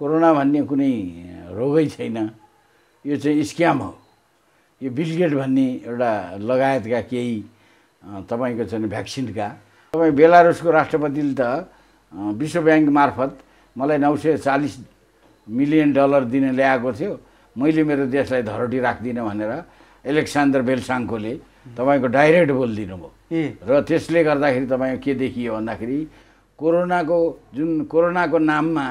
Corona भन्ने कुनै रोगै छैन। यो चाहिँ स्क्याम हो। यो बिलगेट भन्ने एउटा लगायतका केही तपाईँको चाहिँ भ्याक्सिनका। तपाईँ बेलारुसको राष्ट्रपतिले त विश्व ब्याङ्क मार्फत मलाई नौ सय चालिस मिलियन डलर दिने ल्याएको थियो। मैले मेरो देशलाई धरोटी राख्दिनँ भनेर एलेक्सान्डर बेलसाङ्कोले तपाईँको डाइरेक्ट बोलिदिनु भयो र त्यसले गर्दाखेरि तपाईँको के देखियो भन्दाखेरि कोरोनाको जुन कोरोनाको नाममा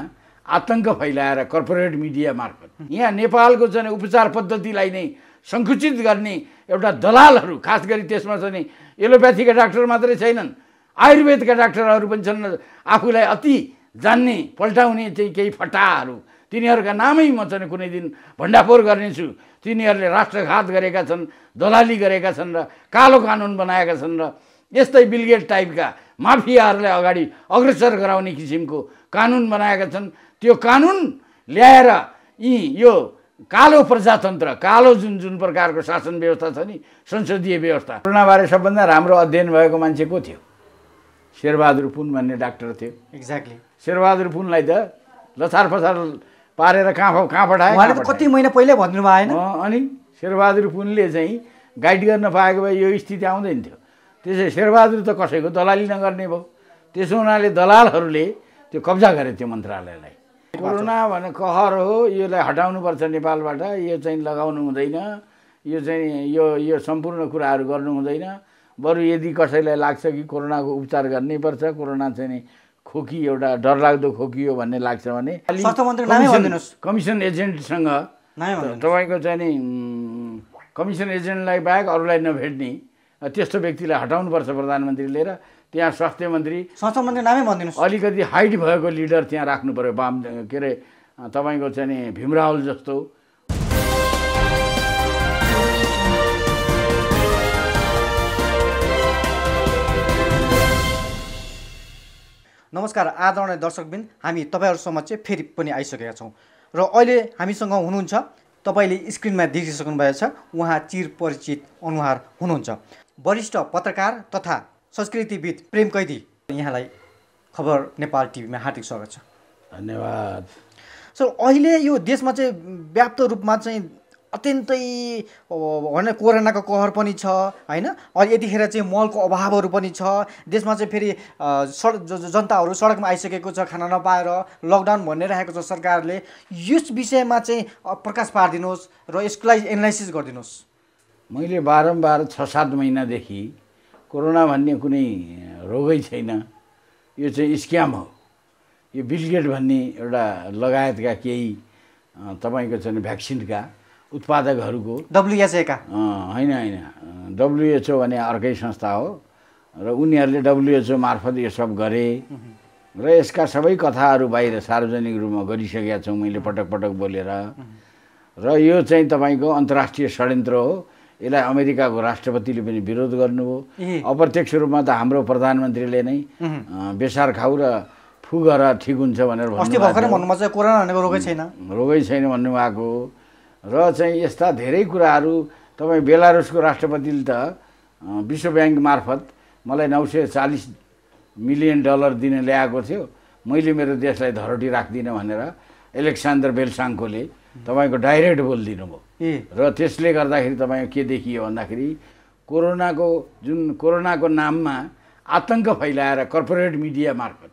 आतङ्क फैलाएर कर्पोरेट मिडिया मार्फत। यहाँ नेपालको चाहिँ उपचार पद्धतिलाई नै सङ्कुचित गर्ने एउटा दलालहरू खास गरी त्यसमा चाहिँ एलोप्याथीका डाक्टर मात्रै छैनन्। आयुर्वेदका डाक्टरहरू पनि छन् आफूलाई अति जान्ने पल्टाउने चाहिँ केही फटाहरू। तिनीहरूका नामै म चाहिँ कुनै दिन भण्डाफोर गर्नेछु। तिनीहरूले राष्ट्रघात गरेका छन् दलाली गरेका छन् र कालो कानुन बनाएका छन् र यस्तै बिलगेट टाइपका माफियाहरूलाई अगाडि अग्रसर गराउने किसिमको कानुन बनाएका छन्। त्यो कानुन ल्याएर यी यो कालो प्रजातन्त्र कालो जुन जुन प्रकारको शासन व्यवस्था छ नि संसदीय व्यवस्था कोरोनाबारे सबभन्दा राम्रो अध्ययन भएको मान्छे को थियो? शेरबहादुर पुन भन्ने डाक्टर थियो। एक्ज्याक्टली शेरबहादुर पुनलाई त लछार पछार पारेर कहाँ कहाँ त कति महिना पहिल्यै होइन? अँ, अनि शेरबहादुर पुनले चाहिँ गाइड गर्न पाएको भए यो स्थिति आउँदैन थियो। त्यसै शेरबहादुर त कसैको दलाली नगर्ने भयो। त्यसो हुनाले दलालहरूले त्यो कब्जा गरे त्यो मन्त्रालयलाई। कोरोना भने कहर हो यसलाई हटाउनुपर्छ नेपालबाट यो चाहिँ लगाउनु हुँदैन यो चाहिँ यो यो सम्पूर्ण कुराहरू गर्नु हुँदैन। बरु यदि कसैलाई लाग्छ कि कोरोनाको उपचार गर्नै पर्छ कोरोना चाहिँ नि खोकी एउटा डरलाग्दो खोकी हो भन्ने लाग्छ भने कमिसन- एजेन्टसँग तपाईँको चाहिँ नि कमिसन एजेन्टलाई बाहेक अरूलाई नभेट्ने त्यस्तो व्यक्तिलाई हटाउनुपर्छ प्रधानमन्त्रीले र त्यहाँ स्वास्थ्य मन्त्री स्वास्थ्य मन्त्री नामै भनिदिनुहोस्। अलिकति हाइट भएको लिडर त्यहाँ राख्नु पऱ्यो वाम के अरे तपाईँको चाहिँ नि भीमरावल जस्तो। नमस्कार आदरणीय दर्शकबिन। हामी तपाईँहरू समक्ष फेरि पनि आइसकेका छौँ। र अहिले हामीसँग हुनुहुन्छ तपाईँले स्क्रिनमा देखिसक्नु भएको छ उहाँ चिर परिचित अनुहार हुनुहुन्छ। वरिष्ठ पत्रकार तथा संस्कृतिविद प्रेम कैदी। यहाँलाई खबर नेपाल टिभीमा हार्दिक स्वागत छ। धन्यवाद। सर अहिले यो देशमा चाहिँ व्याप्त रूपमा चाहिँ अत्यन्तै भने कोरोनाको कहर पनि छ होइन? अहिले यतिखेर चाहिँ मलको अभावहरू पनि छ। देशमा चाहिँ फेरि अ, सड ज- ज- जनताहरू सडकमा आइसकेको छ खाना नपाएर लकडाउन भनिरहेको छ सरकारले। यस विषयमा चाहिँ प्रकाश पारिदिनुहोस् र यसको लागि एनालाइसिस गरिदिनुहोस्। मैले बारम्बार छ सात महिनादेखि कोरोना भन्ने कुनै रोगै छैन। यो चाहिँ स्क्याम हो। यो बिलगेट भन्ने एउटा लगायतका केही तपाईँको चाहिँ भ्याक्सिनका उत्पादकहरूको डब्लुएचएका होइन होइन। डब्लुएचओ भने अर्कै संस्था हो र उनीहरूले डब्लुएचओ मार्फत यो सब गरे। र यसका सबै कथाहरू बाहिर सार्वजनिक रूपमा गरिसकेका छौँ। मैले पटक पटक बोलेर र यो चाहिँ तपाईँको अन्तर्राष्ट्रिय षड्यन्त्र हो। यसलाई अमेरिकाको राष्ट्रपतिले पनि विरोध गर्नुभयो। अप्रत्यक्ष रूपमा त हाम्रो प्रधानमन्त्रीले नै बेसार खाऊ र फु गर ठिक हुन्छ भनेर अस्ति भन्नुभएको रोगै छैन। रोगै छैन भन्नुभएको हो। र चाहिँ यस्ता धेरै कुराहरू तपाईँ बेलारुसको राष्ट्रपतिले त विश्व ब्याङ्क मार्फत मलाई नौ सय चालिस मिलियन डलर दिने ल्याएको थियो। मैले मेरो देशलाई धरोटी राख्दिनँ भनेर एलेक्सान्डर बेलसाङ्कोले तपाईँको डाइरेक्ट बोलिदिनु भयो। र त्यसले गर्दाखेरि तपाईँको के देखियो भन्दाखेरि कोरोनाको जुन कोरोनाको नाममा आतङ्क फैलाएर कर्पोरेट मिडिया मार्फत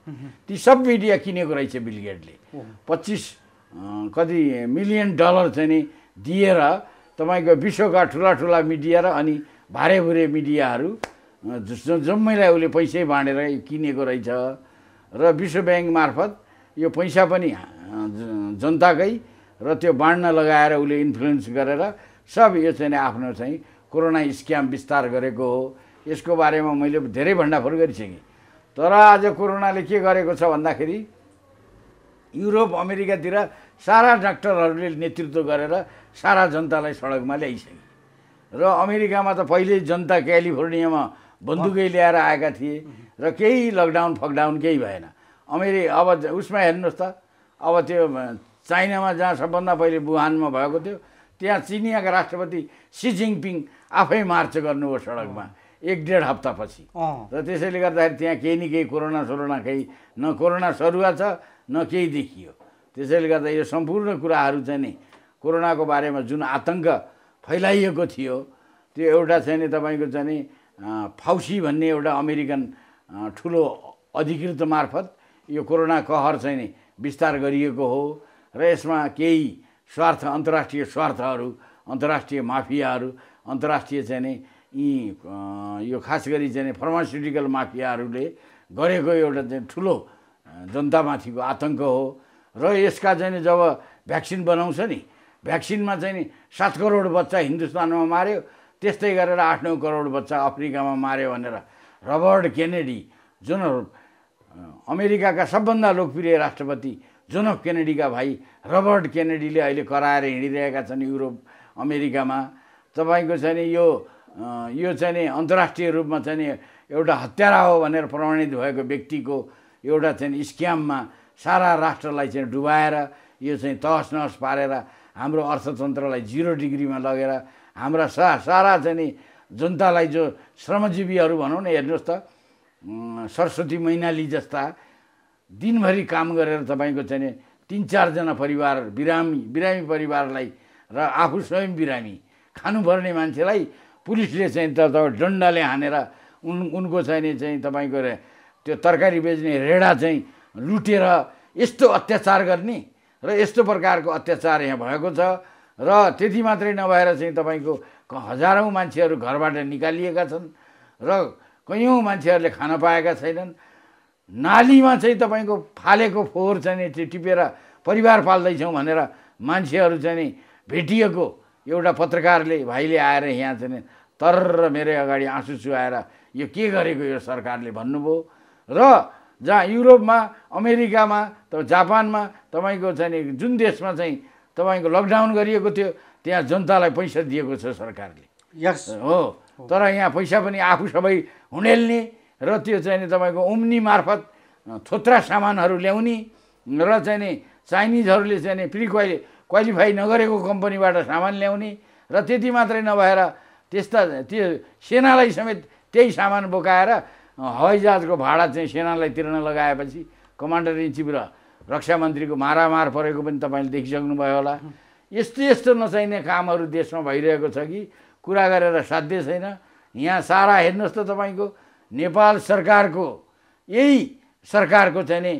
ती सब मिडिया किनेको रहेछ बिलगेटले पच्चिस कति मिलियन डलर चाहिँ नि दिएर तपाईँको विश्वका ठुला ठुला मिडिया र अनि भारेभुरे मिडियाहरू अँ, ज- जम्मैलाई उसले पैसै बाँडेर किनेको रहेछ। र विश्व ब्याङ्क मार्फत यो पैसा पनि जनताकै र त्यो बाँड्न लगाएर उसले इन्फ्लुएन्स गरेर सब यो चाहिँ आफ्नो चाहिँ कोरोना स्क्याम विस्तार गरेको हो। यसको बारेमा मैले धेरै भण्डाफोर गरिसकेँ। तर आज कोरोनाले के गरेको छ भन्दाखेरि युरोप अमेरिकातिर सारा डाक्टरहरूले नेतृत्व गरेर सारा जनतालाई सडकमा ल्याइसके। र अमेरिकामा त पहिल्यै जनता क्यालिफोर्नियामा बन्दुकै ल्याएर आएका थिए र केही लकडाउन फकडाउन केही भएन। अमेरि अब उसमा हेर्नुहोस् त अब त्यो चाइनामा जहाँ सबभन्दा पहिले वुहानमा भएको थियो त्यहाँ चिनियाका राष्ट्रपति सी जिङपिङ आफै मार्च गर्नुभयो सडकमा एक डेढ हप्तापछि र त्यसैले गर्दाखेरि त्यहाँ केही न केही कोरोना सोरोना केही न कोरोना सरुवा छ न केही देखियो। त्यसैले गर्दा यो सम्पूर्ण कुराहरू चाहिँ नि कोरोनाको बारेमा जुन आतङ्क फैलाइएको थियो त्यो एउटा चाहिँ नि तपाईँको चाहिँ नि फाउसी भन्ने एउटा अमेरिकन ठुलो अधिकृत मार्फत यो कोरोना कहर चाहिँ नि विस्तार गरिएको हो। र यसमा केही स्वार्थ अन्तर्राष्ट्रिय स्वार्थहरू अन्तर्राष्ट्रिय माफियाहरू अन्तर्राष्ट्रिय चाहिँ नि यी यो खास गरी चाहिँ फार्मास्युटिकल माफियाहरूले गरेको एउटा चाहिँ ठुलो जनतामाथिको आतङ्क हो। र यसका चाहिँ जब भ्याक्सिन बनाउँछ नि भ्याक्सिनमा चाहिँ सात करोड बच्चा हिन्दुस्तानमा मार्यो त्यस्तै गरेर आठ नौ करोड बच्चा अफ्रिकामा मार्यो भनेर रबर्ट केनेडी जुन अमेरिकाका सबभन्दा लोकप्रिय राष्ट्रपति जोन एफ केनेडीका भाइ रबर्ट केनेडीले अहिले कराएर हिँडिरहेका छन् युरोप अमेरिकामा। तपाईँको चाहिँ यो यो चाहिँ अन्तर्राष्ट्रिय रूपमा चाहिँ एउटा हत्यारा हो भनेर प्रमाणित भएको व्यक्तिको एउटा चाहिँ स्क्याममा सारा राष्ट्रलाई चाहिँ डुबाएर यो चाहिँ तहस नहस पारेर हाम्रो अर्थतन्त्रलाई जिरो डिग्रीमा लगेर हाम्रा सा सारा चाहिँ नि जनतालाई जो श्रमजीवीहरू भनौँ न हेर्नुहोस् त सरस्वती मैनाली जस्ता दिनभरि काम गरेर तपाईँको चाहिँ तिन चारजना परिवार बिरामी बिरामी परिवारलाई र आफू स्वयं बिरामी खानुपर्ने मान्छेलाई पुलिसले चाहिँ त डन्डाले हानेर उन उनको चाहिँ चाहिँ तपाईँको त्यो तरकारी बेच्ने रेडा चाहिँ लुटेर यस्तो अत्याचार गर्ने र यस्तो प्रकारको अत्याचार यहाँ भएको छ र त्यति मात्रै नभएर चाहिँ तपाईँको हजारौँ मान्छेहरू घरबाट निकालिएका छन् र कैयौँ मान्छेहरूले खान पाएका छैनन्। नालीमा चाहिँ तपाईँको फालेको फोहोर चाहिँ नि त्यो टिपेर परिवार पाल्दैछौँ भनेर मान्छेहरू चाहिँ नि भेटिएको एउटा पत्रकारले भाइले आएर यहाँ चाहिँ तर मेरो अगाडि आँसु चुहाएर यो के गरेको यो सरकारले भन्नुभयो? र जहाँ युरोपमा अमेरिकामा त जापानमा तपाईँको चाहिँ नि जुन देशमा चाहिँ तपाईँको लकडाउन गरिएको थियो त्यहाँ जनतालाई पैसा दिएको छ सरकारले। यस। हो। तर यहाँ पैसा पनि आफू सबै हुँडेल्ने र त्यो चाहिँ नि तपाईँको उम्नी मार्फत थोत्रा सामानहरू ल्याउने र चाहिँ नि चाइनिजहरूले चाहिँ नि प्रि क्वालि क्वालिफाई नगरेको कम्पनीबाट सामान ल्याउने र त्यति मात्रै नभएर त्यस्ता त्यो सेनालाई समेत त्यही सामान बोकाएर हवाईजहाजको भाडा चाहिँ सेनालाई तिर्न लगाएपछि कमान्डर इन चिफ र रक्षा मन्त्रीको मारामार परेको पनि तपाईँले देखिसक्नुभयो होला। यस्तो यस्तो नचाहिने कामहरू देशमा भइरहेको छ कि कुरा गरेर साध्य छैन। यहाँ सारा हेर्नुहोस् त तपाईँको। नेपाल सरकारको यही सरकारको चाहिँ नि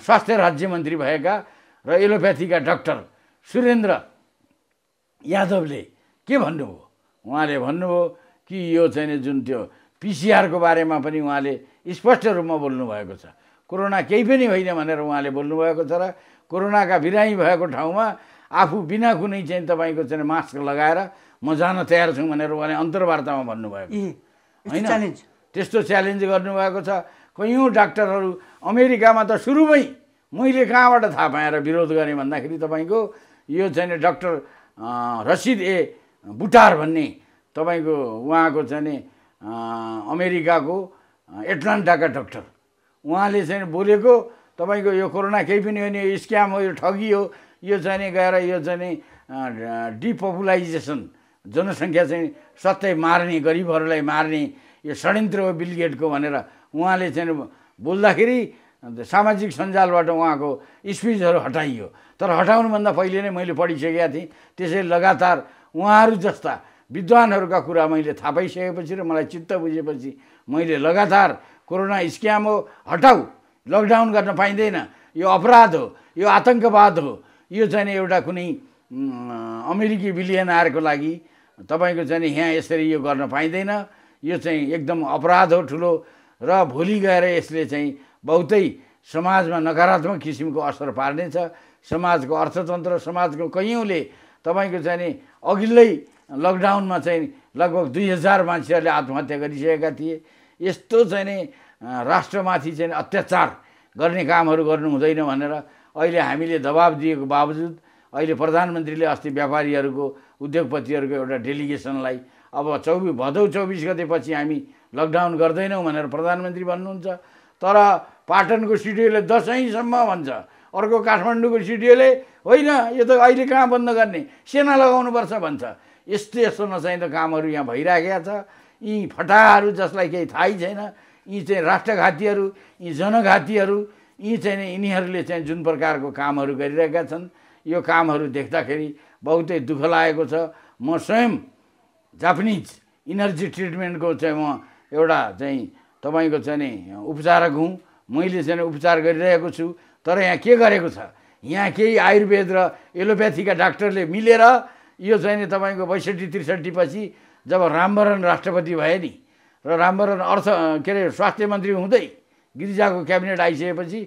स्वास्थ्य राज्य मन्त्री भएका र एलोप्याथीका डाक्टर सुरेन्द्र यादवले के भन्नुभयो? उहाँले भन्नुभयो कि यो चाहिँ नि जुन त्यो पिसिआरको बारेमा पनि उहाँले स्पष्ट रूपमा बोल्नुभएको छ। कोरोना केही पनि होइन भनेर उहाँले बोल्नुभएको छ र कोरोनाका बिरामी भएको ठाउँमा आफू बिना कुनै चाहिँ तपाईँको चाहिँ मास्क लगाएर म जान तयार छु भनेर उहाँले अन्तर्वार्तामा भन्नुभएको होइन? त्यस्तो च्यालेन्ज गर्नुभएको छ। कैयौँ डाक्टरहरू अमेरिकामा त सुरुमै मैले कहाँबाट थाहा पाएर विरोध गरेँ भन्दाखेरि तपाईँको यो चाहिँ डक्टर रसिद ए बुटार भन्ने तपाईँको उहाँको चाहिँ अमेरिकाको एटलान्टाका डक्टर। उहाँले चाहिँ बोलेको तपाईँको यो कोरोना केही पनि होइन यो स्क्याम हो यो ठगी हो यो चाहिँ गएर यो चाहिँ डिपपुलाइजेसन जनसङ्ख्या चाहिँ सत्तै मार्ने गरिबहरूलाई मार्ने यो षड्यन्त्र हो बिलगेटको भनेर उहाँले चाहिँ बोल्दाखेरि सामाजिक सञ्जालबाट उहाँको स्पिचहरू हटाइयो। तर हटाउनुभन्दा पहिले नै मैले पढिसकेका थिएँ। त्यसैले लगातार उहाँहरू जस्ता विद्वानहरूका कुरा मैले थाहा पाइसकेपछि र मलाई चित्त बुझेपछि मैले लगातार कोरोना स्क्याम हो हटाऊ लकडाउन गर्न पाइँदैन यो अपराध हो यो आतङ्कवाद हो यो चाहिँ एउटा कुनै अम्, अमेरिकी बिलियनरको लागि तपाईँको चाहिँ यहाँ यसरी यो गर्न पाइँदैन। यो चाहिँ एकदम अपराध हो ठुलो। र भोलि गएर यसले चाहिँ बहुतै समाजमा नकारात्मक किसिमको असर पार्नेछ। समाजको अर्थतन्त्र समाजको कैयौँले तपाईँको चाहिँ नि अघिल्लै लकडाउनमा चाहिँ लगभग दुई हजार मान्छेहरूले आत्महत्या गरिसकेका थिए। यस्तो चाहिँ नि राष्ट्रमाथि चाहिँ अत्याचार गर्ने कामहरू गर्नु हुँदैन भनेर अहिले हामीले दबाब दिएको बावजुद। अहिले प्रधानमन्त्रीले अस्ति व्यापारीहरूको उद्योगपतिहरूको एउटा डेलिगेसनलाई अब चौबिस भदौ चौबिस गतेपछि हामी लकडाउन गर्दैनौँ भनेर प्रधानमन्त्री भन्नुहुन्छ। तर पाटनको सिडिओले दसैँसम्म भन्छ। अर्को काठमाडौँको सिडिओले होइन यो त अहिले कहाँ बन्द गर्ने? सेना लगाउनुपर्छ भन्छ। यस्तो यस्तो नचाहिँदो कामहरू यहाँ भइराखेका छ। यी फटाहरू जसलाई केही थाहै छैन यी चाहिँ राष्ट्रघातीहरू यी जनघातीहरू यी चाहिँ यिनीहरूले चाहिँ जुन प्रकारको कामहरू गरिरहेका छन् यो कामहरू देख्दाखेरि बहुतै दुःख लागेको छ। म स्वयं जापानिज इनर्जी ट्रिटमेन्टको चाहिँ म एउटा चाहिँ तपाईँको चाहिँ नि उपचारक हुँ। मैले चाहिँ उपचार गरिरहेको छु। तर यहाँ के गरेको छ? यहाँ केही आयुर्वेद र एलोप्याथीका डाक्टरले मिलेर यो चाहिँ नि तपाईँको बैसठी त्रिसठी पछि जब रामवरण राष्ट्रपति भए नि र रामवरण अर्थ के अरे स्वास्थ्य मन्त्री हुँदै गिरिजाको क्याबिनेट आइसकेपछि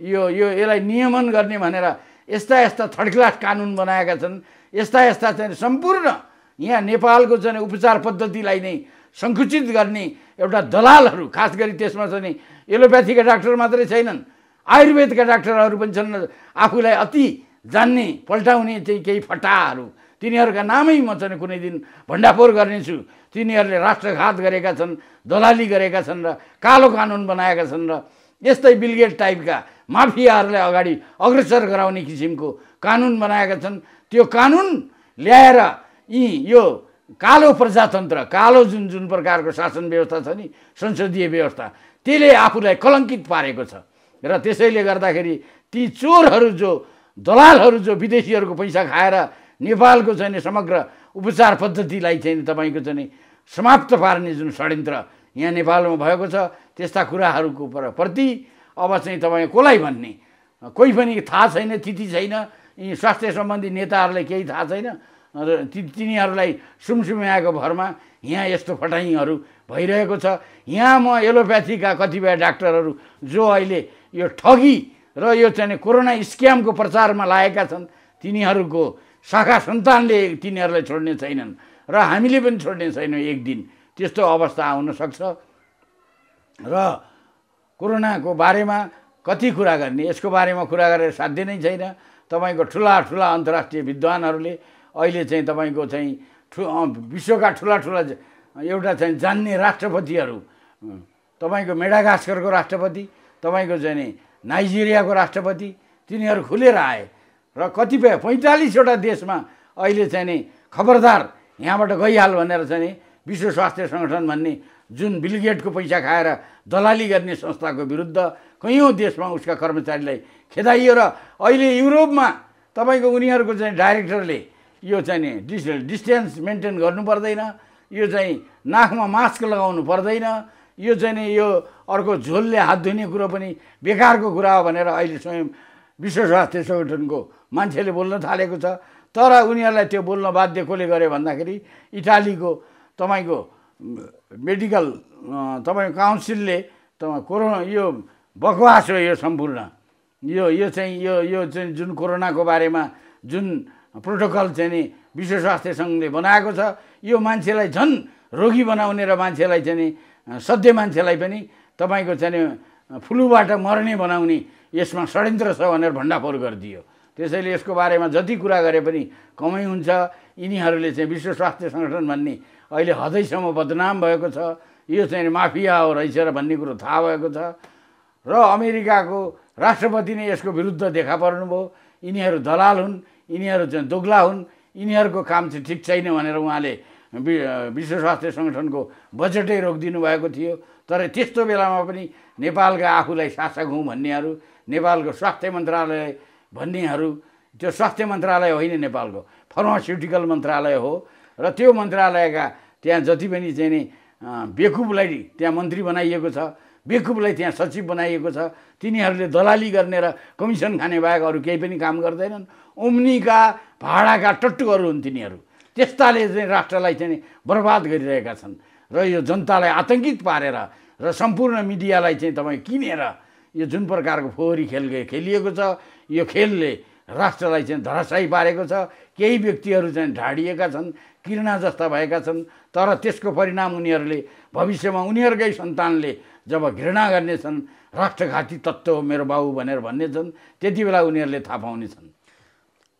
यो यो यसलाई नियमन गर्ने भनेर यस्ता यस्ता थर्ड क्लास कानुन बनाएका छन्। यस्ता यस्ता चाहिँ सम्पूर्ण यहाँ नेपालको चाहिँ उपचार पद्धतिलाई नै सङ्कुचित गर्ने एउटा दलालहरू खास गरी त्यसमा चाहिँ नि एलोप्याथीका डाक्टर मात्रै छैनन्। आयुर्वेदका डाक्टरहरू पनि छन्। आफूलाई अति जान्ने पल्टाउने चाहिँ केही फटाहरू। तिनीहरूका नामै म चाहिँ कुनै दिन भण्डाफोर गर्नेछु। तिनीहरूले राष्ट्रघात गरेका छन् दलाली गरेका छन् र कालो कानुन बनाएका छन् र यस्तै बिलगेट टाइपका माफियाहरूलाई अगाडि अग्रसर गराउने किसिमको कानुन बनाएका छन्। त्यो कानुन ल्याएर यी यो कालो प्रजातन्त्र कालो जुन जुन प्रकारको शासन व्यवस्था छ नि संसदीय व्यवस्था त्यसले आफूलाई कलङ्कित पारेको छ। र त्यसैले गर्दाखेरि ती चोरहरू जो दलालहरू जो विदेशीहरूको पैसा खाएर नेपालको चाहिँ समग्र उपचार पद्धतिलाई चाहिँ तपाईँको चाहिँ समाप्त पार्ने जुन षड्यन्त्र यहाँ नेपालमा भएको छ त्यस्ता कुराहरूको प्रति अब चाहिँ तपाईँ कसलाई भन्ने? कोही पनि थाहा छैन तिथि छैन यी स्वास्थ्य सम्बन्धी नेताहरूलाई केही थाहा छैन। ति तिनीहरूलाई सुमसुम्याएको भरमा यहाँ यस्तो फटाइहरू भइरहेको छ। यहाँ म एलोप्याथीका कतिपय डाक्टरहरू जो अहिले यो ठगी र यो चाहिँ कोरोना स्क्यामको प्रचारमा लागेका छन् तिनीहरूको शाखा सन्तानले तिनीहरूलाई छोड्ने छैनन् र हामीले पनि छोड्ने छैनौँ एक दिन। त्यस्तो अवस्था आउन सक्छ र कोरोनाको बारेमा कति कुरा गर्ने यसको बारेमा कुरा गरेर साध्य नै छैन। तपाईँको ठुला ठुला अन्तर्राष्ट्रिय विद्वानहरूले अहिले चाहिँ तपाईँको चाहिँ ठु विश्वका ठुला ठुला एउटा चाहिँ जान्ने राष्ट्रपतिहरू तपाईँको मेडागास्करको राष्ट्रपति तपाईँको चाहिँ नाइजेरियाको राष्ट्रपति तिनीहरू खुलेर आए र कतिपय पैँतालिसवटा देशमा अहिले चाहिँ नि खबरदार यहाँबाट गइहाल भनेर चाहिँ नि विश्व स्वास्थ्य सङ्गठन भन्ने जुन बिलगेटको पैसा खाएर दलाली गर्ने संस्थाको विरुद्ध कैयौँ देशमा उसका कर्मचारीलाई खेदाइयो र अहिले युरोपमा तपाईँको उनीहरूको चाहिँ डाइरेक्टरले यो चाहिँ नि डिस डिस्टेन्स मेन्टेन गर्नु पर्दैन यो चाहिँ नाकमा मास्क लगाउनु पर्दैन यो चाहिँ नि यो अर्को झोलले हात धुने कुरो पनि बेकारको कुरा हो भनेर अहिले स्वयं विश्व स्वास्थ्य सङ्गठनको मान्छेले बोल्न थालेको छ। तर उनीहरूलाई त्यो बोल्न बाध्य कसले गर्यो भन्दाखेरि इटालीको तपाईँको मेडिकल तपाईँको काउन्सिलले तपाईँ कोरोना यो बकवास हो यो सम्पूर्ण। यो यो चाहिँ यो यो चाहिँ जुन कोरोनाको बारेमा जुन प्रोटोकल चाहिँ नि विश्व स्वास्थ्य सङ्घले बनाएको छ। यो मान्छेलाई झन् रोगी बनाउने र मान्छेलाई चाहिँ नि सध्य मान्छेलाई पनि तपाईँको चाहिँ फ्लूबाट मर्ने बनाउने यसमा षड्यन्त्र छ भनेर भण्डाफोर गरिदियो। त्यसैले यसको बारेमा जति कुरा गरे पनि कमै हुन्छ। यिनीहरूले चाहिँ विश्व स्वास्थ्य सङ्गठन भन्ने अहिले हदैसम्म बदनाम भएको छ। यो चाहिँ माफिया हो रहेछ र भन्ने कुरो थाहा भएको छ। र अमेरिकाको राष्ट्रपति नै यसको विरुद्ध देखा पर्नुभयो। यिनीहरू दलाल हुन्। यिनीहरू चाहिँ दोग्ला हुन्। यिनीहरूको काम चाहिँ ठिक छैन भनेर उहाँले विश्व स्वास्थ्य सङ्गठनको बजेटै रोकिदिनु भएको थियो। तर त्यस्तो बेलामा पनि नेपालका आफूलाई शासक हुँ भन्नेहरू नेपालको स्वास्थ्य मन्त्रालय भन्नेहरू त्यो स्वास्थ्य मन्त्रालय होइन नेपालको फार्मास्युटिकल मन्त्रालय हो। र त्यो मन्त्रालयका त्यहाँ जति पनि चाहिँ नि बेकुबलाई त्यहाँ मन्त्री बनाइएको छ बेकुबलाई त्यहाँ सचिव बनाइएको छ तिनीहरूले दलाली गर्ने र कमिसन खाने बाहेक अरू केही पनि काम गर्दैनन्। उम्नीका भाडाका टट्टुहरू हुन् तिनीहरू। त्यस्ताले चाहिँ राष्ट्रलाई चाहिँ बर्बाद गरिरहेका छन्। र यो जनतालाई आतङ्कित पारेर र सम्पूर्ण मिडियालाई चाहिँ तपाईँ किनेर यो जुन प्रकारको फोहोरी खेल खेलिएको छ यो खेलले राष्ट्रलाई चाहिँ धराशायी पारेको छ। केही व्यक्तिहरू चाहिँ ढाडिएका छन् किर्ना जस्ता भएका छन्। तर त्यसको परिणाम उनीहरूले भविष्यमा उनीहरूकै सन्तानले जब घृणा गर्नेछन् राष्ट्रघाती तत्त्व हो मेरो बाबु भनेर भन्नेछन् त्यति बेला उनीहरूले थाहा पाउनेछन्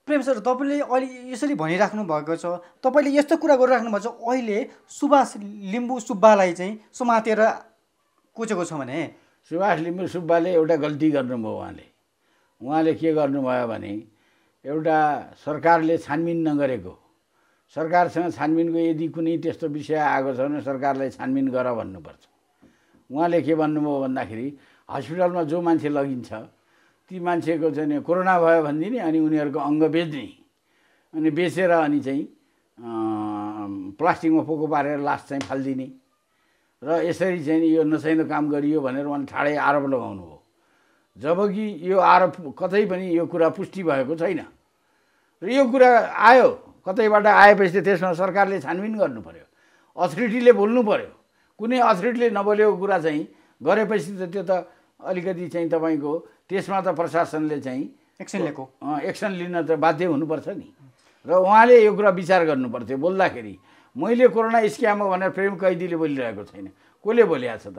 प्रेम सर तपाईँले अहिले यसरी भनिराख्नु भएको छ तपाईँले यस्तो कुरा गरिराख्नु भएको छ अहिले सुभाष लिम्बू सुब्बालाई चाहिँ समातेर कुचेको छ भने? सुभाष लिम्बू सुब्बाले एउटा गल्ती गर्नुभयो उहाँले। उहाँले के गर्नुभयो भने एउटा सरकारले छानबिन नगरेको सरकारसँग छानबिनको यदि कुनै त्यस्तो विषय आएको छ भने सरकारलाई छानबिन गर भन्नुपर्छ। उहाँले के भन्नुभयो भन्दाखेरि हस्पिटलमा जो मान्छे लगिन्छ ती मान्छेको चाहिँ कोरोना भयो भनिदिने अनि उनीहरूको अङ्ग बेच्ने। अनि बेचेर अनि चाहिँ प्लास्टिकमा पोको पारेर लास चाहिँ फालिदिने। र यसरी चाहिँ यो नचाहिँदो काम गरियो भनेर उहाँले ठाडै आरोप लगाउनु हो जबकि यो आरोप कतै पनि यो कुरा पुष्टि भएको छैन। र यो कुरा आयो कतैबाट आएपछि त्यसमा सरकारले छानबिन गर्नु पर्यो अथोरिटीले बोल्नु पर्यो कुनै अथोरिटीले नबोलेको कुरा चाहिँ गरेपछि त त्यो त अलिकति चाहिँ तपाईँको त्यसमा त प्रशासनले चाहिँ एक्सन लिएको। एक्सन लिन त बाध्य हुनुपर्छ नि। र उहाँले यो कुरा विचार गर्नु पर्थ्यो बोल्दाखेरि मैले कोरोना स्क्याम हो भनेर प्रेम कैदीले बोलिरहेको छैन। कसले बोलिएको छ त?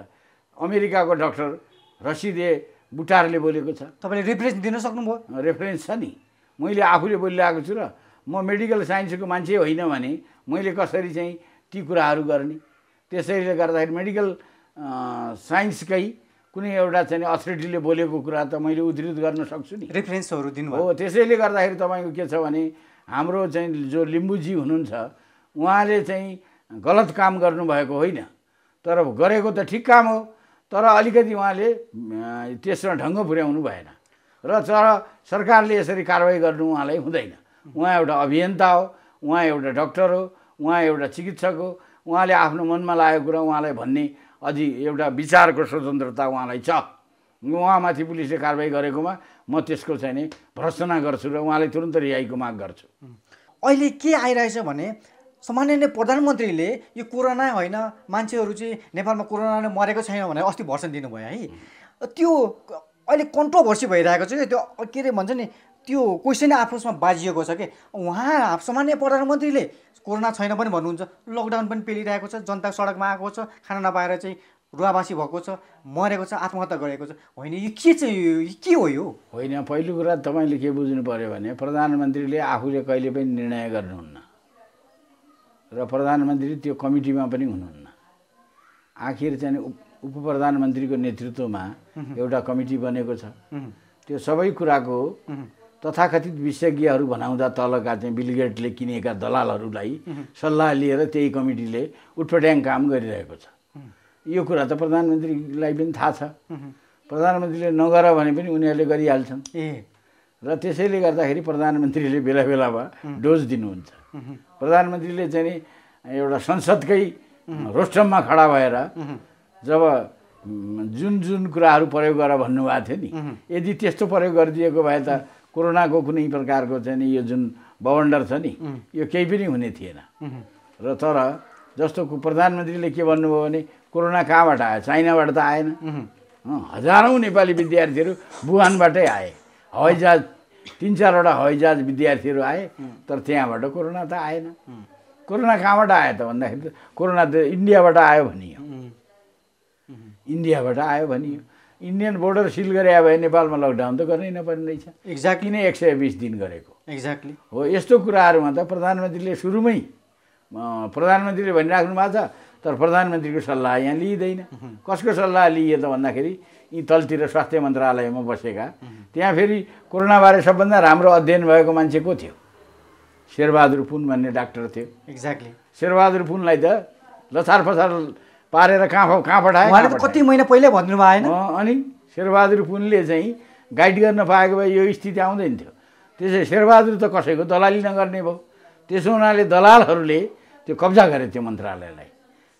अमेरिकाको डक्टर रसिदे बुटारले बोलेको छ। तपाईँले रिप्रेस दिन सक्नुभयो। रेफरेन्स छ नि। मैले आफूले बोलिरहेको छु र म मेडिकल साइन्सको मान्छे होइन भने मैले कसरी चाहिँ ती कुराहरू गर्ने? त्यसैले गर्दाखेरि मेडिकल साइन्सकै कुनै एउटा चाहिँ अथोरिटीले बोलेको कुरा त मैले उद्धृत गर्न सक्छु नि। रेफरेन्सहरू दिनुभयो। हो त्यसैले गर्दाखेरि तपाईँको के छ भने हाम्रो चाहिँ जो लिम्बूजी हुनुहुन्छ उहाँले चाहिँ गलत काम गर्नुभएको होइन। तर गरेको त ठिक काम हो तर अलिकति उहाँले त्यसमा ढङ्ग पुर्याउनु भएन। र तर सरकारले यसरी कारवाही गर्नु उहाँलाई हुँदैन। उहाँ एउटा अभियन्ता हो उहाँ एउटा डक्टर हो उहाँ एउटा चिकित्सक हो उहाँले आफ्नो मनमा लागेको कुरा उहाँलाई भन्ने अझै एउटा विचारको स्वतन्त्रता उहाँलाई छ। उहाँमाथि पुलिसले कारवाही गरेकोमा म त्यसको चाहिँ नि भर्सना गर्छु र उहाँलाई तुरन्त रिहाईको माग गर्छु। अहिले के आइरहेछ भने सामान्य नै प्रधानमन्त्रीले यो कोरोना होइन मान्छेहरू चाहिँ नेपालमा कोरोनाले मरेको छैन भनेर अस्ति भर्सन दिनुभयो है। त्यो अहिले कन्ट्रोभर्सी भइरहेको छ। त्यो के अरे भन्छ नि त्यो क्वेसनै आफूमा बाजिएको छ कि? उहाँ सामान्य प्रधानमन्त्रीले कोरोना छैन पनि भन्नुहुन्छ लकडाउन पनि पेलिरहेको छ जनता सडकमा आएको छ खाना नपाएर चाहिँ रुवाबासी भएको छ मरेको छ आत्महत्या गरेको छ। होइन यो के चाहिँ यो? के हो यो? होइन पहिलो कुरा तपाईँले के बुझ्नु पऱ्यो भने प्रधानमन्त्रीले आफूले कहिले पनि निर्णय गर्नुहुन्न। र प्रधानमन्त्री त्यो कमिटीमा पनि हुनुहुन्न। आखिर चाहिँ उप प्रधानमन्त्रीको नेतृत्वमा एउटा कमिटी बनेको छ। त्यो सबै कुराको तथाकथित विशेषज्ञहरू भनाउँदा तलका चाहिँ बिलगेटले किनेका दलालहरूलाई सल्लाह लिएर त्यही कमिटीले उटपट्याङ काम गरिरहेको छ। यो कुरा त प्रधानमन्त्रीलाई पनि थाहा छ। प्रधानमन्त्रीले नगर भने पनि उनीहरूले गरिहाल्छन्। ए। र त्यसैले गर्दाखेरि प्रधानमन्त्रीले बेला बेलामा डोज दिनुहुन्छ। प्रधानमन्त्रीले चाहिँ नि एउटा संसदकै रोस्टममा खडा भएर जब जुन जुन कुराहरू प्रयोग गर भन्नुभएको थियो नि यदि त्यस्तो प्रयोग गरिदिएको भए त कोरोनाको कुनै प्रकारको चाहिँ नि यो जुन बवन्डर छ नि यो केही पनि हुने थिएन। र तर जस्तो कु- प्रधानमन्त्रीले के भन्नुभयो भने कोरोना कहाँबाट आयो? चाइनाबाट त आएन। हजारौँ नेपाली विद्यार्थीहरू वुहानबाटै आए। हवाईजहाज तिन चारवटा हवाईजहाज विद्यार्थीहरू आए तर त्यहाँबाट कोरोना त आएन। कोरोना कहाँबाट आयो त भन्दाखेरि त कोरोना त इन्डियाबाट आयो भनियो। इन्डियाबाट आयो भनियो। इन्डियन बोर्डर सिल गरे भए नेपालमा लकडाउन त गर्नै नपर्ने रहेछ एक्ज्याक्टली किन एक सय बिस दिन गरेको। एक्ज्याक्टली हो यस्तो कुराहरूमा त प्रधानमन्त्रीले सुरुमै प्रधानमन्त्रीले भनिराख्नु भएको छ तर प्रधानमन्त्रीको सल्लाह यहाँ लिइँदैन। कसको सल्लाह लिइयो त भन्दाखेरि यी तलतिर स्वास्थ्य मन्त्रालयमा बसेका। त्यहाँ फेरि कोरोनाबारे सबभन्दा राम्रो अध्ययन भएको मान्छे को थियो? शेरबहादुर पुन भन्ने डाक्टर थियो। एक्ज्याक्टली शेरबहादुर पुनलाई त लछार पछार पारेर कहाँ कहाँ पठाए उहाँले त कति महिना पहिल्यै भनिदिनु अँ, अनि शेरबहादुर पुनले चाहिँ गाइड गर्न पाएको भए यो स्थिति आउँदैन थियो त्यसै शेरबहादुर त कसैको दलाली नगर्ने भयो। त्यसो हुनाले दलालहरूले त्यो कब्जा गरे त्यो मन्त्रालयलाई।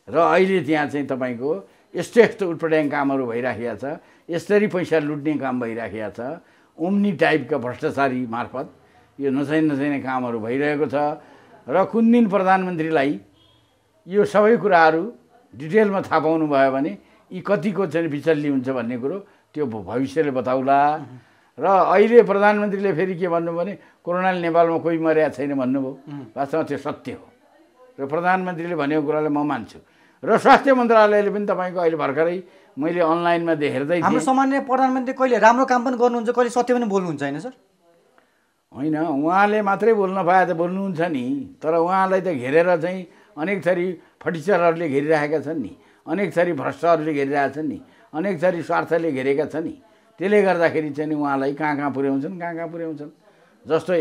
र अहिले त्यहाँ चाहिँ तपाईँको यस्तो यस्तो उटपट्याङ कामहरू भइराखेको छ यसरी पैसा लुट्ने काम भइराखेको छ ओम्नी टाइपका भ्रष्टाचारी मार्फत यो नचाहिने नचाहिने कामहरू भइरहेको छ। र कुन दिन प्रधानमन्त्रीलाई यो सबै कुराहरू डिटेलमा थाहा पाउनु भयो भने यी कतिको चाहिँ बिचल्ली हुन्छ भन्ने कुरो त्यो भविष्यले बताउला। र अहिले प्रधानमन्त्रीले फेरि के भन्नु भने कोरोनाले नेपालमा कोही मर्या छैन भन्नुभयो। वास्तवमा त्यो सत्य हो। र प्रधानमन्त्रीले भनेको कुरालाई म मान्छु। र स्वास्थ्य मन्त्रालयले पनि तपाईँको अहिले भर्खरै मैले अनलाइनमा हेर्दै हाम्रो सामान्य प्रधानमन्त्री कहिले राम्रो काम पनि गर्नुहुन्छ कहिले सत्य पनि बोल्नुहुन्छ होइन सर? होइन उहाँले मात्रै बोल्न पाए त बोल्नुहुन्छ नि। तर उहाँलाई त घेरेर चाहिँ अनेक थरी फटिचरहरूले घेरिरहेका छन् नि। अनेक थरी भ्रष्टहरूले घेरिरहेका छन् नि। अनेक थरी स्वार्थले घेरेका छन् नि। त्यसले गर्दाखेरि चाहिँ नि उहाँलाई कहाँ कहाँ पुर्याउँछन् कहाँ कहाँ पुर्याउँछन्। जस्तो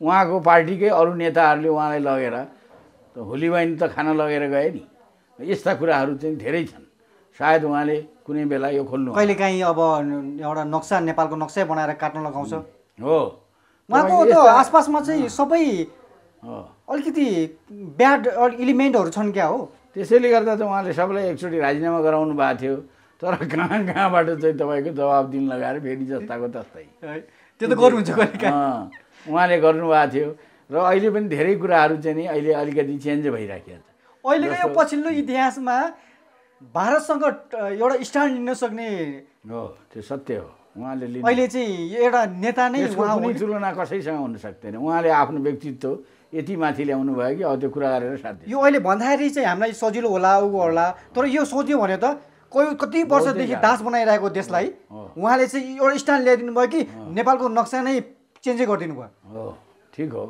उहाँको पार्टीकै अरू नेताहरूले उहाँलाई लगेर होली वाइन त खान लगेर गए नि। यस्ता कुराहरू चाहिँ धेरै छन्। सायद उहाँले कुनै बेला यो खोल्नु होला। कहिलेकाहीँ अब एउटा नक्सा नेपालको नक्सै बनाएर काट्न लगाउँछ। हो। उहाँको आसपासमा चाहिँ सबै। अलिकति ब्याड इलिमेन्टहरू छन् क्या हो? त्यसैले गर्दा त उहाँले सबैलाई एकचोटि राजीनामा गराउनु भएको थियो। तर कहाँ कहाँबाट चाहिँ तपाईँको जवाब दिन लगाएर फेरि जस्ताको तस्तै। त्यो त गर्नुहुन्छ उहाँले गर्नुभएको थियो। र अहिले पनि धेरै कुराहरू चाहिँ नि अहिले अलिकति चेन्ज भइराखेको छ। अहिलेको यो पछिल्लो इतिहासमा भारतसँग एउटा स्ट्यान्ड लिन सक्ने हो त्यो सत्य हो। उहाँले अहिले चाहिँ एउटा नेता नै उहाँ। तुलना कसैसँग हुन सक्दैन। उहाँले आफ्नो व्यक्तित्व यति माथि ल्याउनु भयो कि अब त्यो कुरा गरेर साध्य यो अहिले भन्दाखेरि चाहिँ हामीलाई सजिलो होला ऊ होला तर यो सोच्यो भने त कोही कति वर्षदेखि। दास बनाइरहेको देशलाई। उहाँले चाहिँ एउटा स्ट्यान्ड ल्याइदिनु भयो कि नेपालको नक्सा नै चेन्जै गरिदिनु भयो। हो ठिक हो।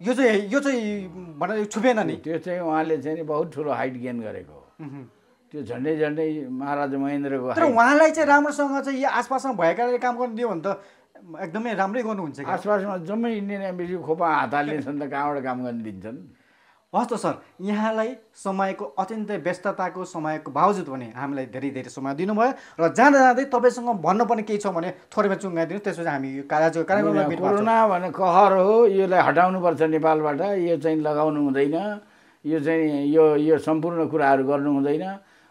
यो चाहिँ यो चाहिँ भनेर छुपेन नि। त्यो चाहिँ उहाँले चाहिँ नि बहुत ठुलो हाइट गेन गरेको। त्यो झन्डै झन्डै महाराजा महेन्द्रको तर उहाँलाई चाहिँ राम्रोसँग चाहिँ यो आसपासमा भएकाले काम गर्नु दियो भने त एकदमै राम्रै गर्नुहुन्छ आसपासमा जम्मै इन्डियन एम्बेसी खोपा हात हाल्ने छन् त कहाँबाट काम गर्न दिन्छन्? हस् त सर यहाँलाई समयको अत्यन्तै व्यस्तताको समयको बावजुद पनि हामीलाई धेरै धेरै समय दिनुभयो र जाँदा जाँदै तपाईँसँग भन्नुपर्ने केही छ भने थोरैमा चुङ्गाइदिनु त्यसपछि हामी यो कार्य कार्यक्रमलाई बिट पार्छौँ। कोरोना भने कहर हो यसलाई हटाउनुपर्छ नेपालबाट यो चाहिँ लगाउनु हुँदैन यो चाहिँ यो यो सम्पूर्ण कुराहरू गर्नु हुँदैन।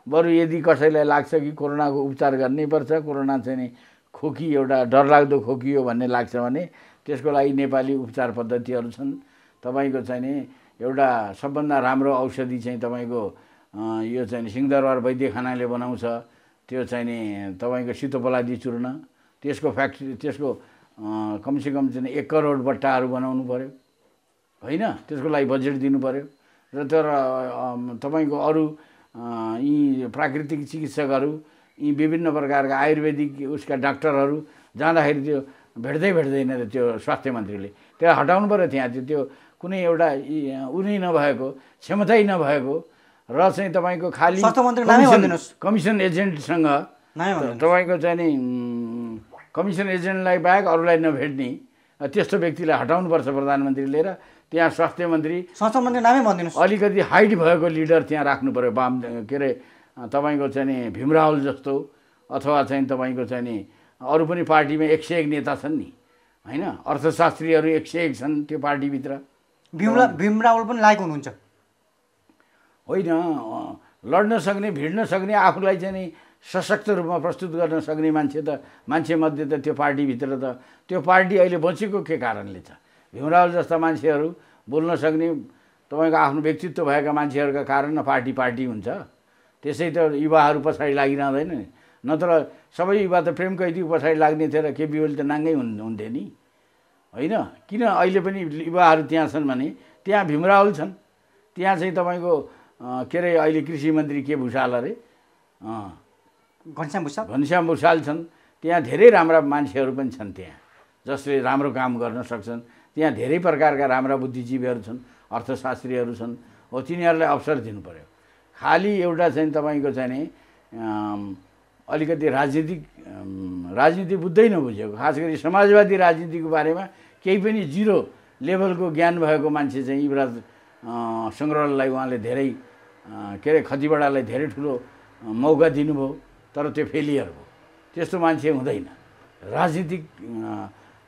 बरु यदि कसैलाई लाग्छ कि कोरोनाको उपचार गर्नैपर्छ कोरोना चाहिँ खोकी एउटा डरलाग्दो खोकी हो भन्ने लाग्छ भने त्यसको लागि नेपाली उपचार पद्धतिहरू छन्। तपाईँको चाहिँ नि एउटा सबभन्दा राम्रो औषधि चाहिँ तपाईँको यो चाहिँ सिंहदरबार वैद्यखानाले बनाउँछ। त्यो चाहिँ नि तपाईँको सितोपलादी चूर्ण। त्यसको फ्याक्ट्री त्यसको कमसेकम चाहिँ एक करोड बट्टाहरू बनाउनु पऱ्यो होइन? त्यसको लागि बजेट दिनु पऱ्यो र तर तपाईँको अरू यी प्राकृतिक चिकित्सकहरू यी विभिन्न प्रकारका आयुर्वेदिक उसका डाक्टरहरू जाँदाखेरि त्यो भेट्दै भेट्दैन त्यो स्वास्थ्य मन्त्रीले। त्यो हटाउनु पऱ्यो त्यहाँ त्यो त्यो कुनै एउटा उनी नभएको क्षमतै नभएको र चाहिँ तपाईँको खालि स्वास्थ्य कमिसन- एजेन्टसँग। तपाईँको चाहिँ नि कमिसन एजेन्टलाई बाहेक अरूलाई नभेट्ने त्यस्तो व्यक्तिलाई हटाउनुपर्छ प्रधानमन्त्रीले र त्यहाँ स्वास्थ्य मन्त्री संसद मन्त्री नामै भनिदिनुहोस्। अलिकति हाइट भएको लिडर त्यहाँ राख्नु पऱ्यो वाम के अरे तपाईँको चाहिँ नि भीमरावल जस्तो अथवा चाहिँ तपाईँको चाहिँ नि अरू पनि पार्टीमा एक सय एक नेता छन् नि होइन? अर्थशास्त्रीहरू एक सय एक छन् त्यो पार्टीभित्र। भीमला भीम रावल पनि लायक हुनुहुन्छ। होइन लड्न सक्ने भिड्न सक्ने आफूलाई चाहिँ नि सशक्त रूपमा प्रस्तुत गर्न सक्ने मान्छे त मान्छेमध्ये त त्यो पार्टीभित्र त त्यो पार्टी अहिले बचेको के कारणले छ? भीमराव जस्ता मान्छेहरू बोल्न सक्ने तपाईँको आफ्नो व्यक्तित्व भएका मान्छेहरूका कारण न पार्टी पार्टी हुन्छ। त्यसै त युवाहरू पछाडि लागिरहँदैन। नि नत्र सबै युवा त प्रेम कैदी पछाडि लाग्ने थियो र केपी ओली त नाङ्गै हुन् हुन्थे नि। होइन? किन अहिले पनि युवाहरू त्यहाँ छन् भने त्यहाँ भीमरावल छन्। त्यहाँ चाहिँ तपाईँको के अरे अहिले कृषि मन्त्री के भूषाल अरे? घनश्याम भूषाल? घनश्याम भूषाल छन्। त्यहाँ धेरै राम्रा मान्छेहरू पनि छन् त्यहाँ जसले राम्रो काम गर्न सक्छन्। त्यहाँ धेरै प्रकारका राम्रा बुद्धिजीवीहरू छन् अर्थशास्त्रीहरू छन्। हो तिनीहरूलाई अवसर दिनु पऱ्यो खालि एउटा चाहिँ तपाईँको चाहिँ नि अलिकति राजनीतिक राजनीति बुझ्दै नबुझेको खास गरी समाजवादी राजनीतिको बारेमा केही पनि जिरो लेभलको ज्ञान भएको मान्छे चाहिँ युवराज अँ, सङ्ग्रौलालाई उहाँले धेरै के अरे खतिवडालाई धेरै ठुलो मौका दिनुभयो तर त्यो फेलियर भयो। त्यस्तो मान्छे हुँदैन। राजनीतिक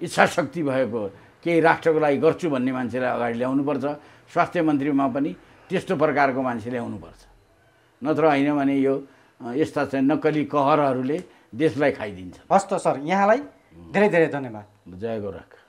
इच्छा शक्ति भएको केही राष्ट्रको लागि गर्छु भन्ने मान्छेलाई अगाडि ल्याउनुपर्छ। स्वास्थ्य मन्त्रीमा पनि त्यस्तो प्रकारको मान्छे ल्याउनुपर्छ। नत्र होइन भने यो यस्ता चाहिँ नक्कली कहरहरूले देशलाई खाइदिन्छ। हस् त सर यहाँलाई धेरै धेरै धन्यवाद। जय गोरख।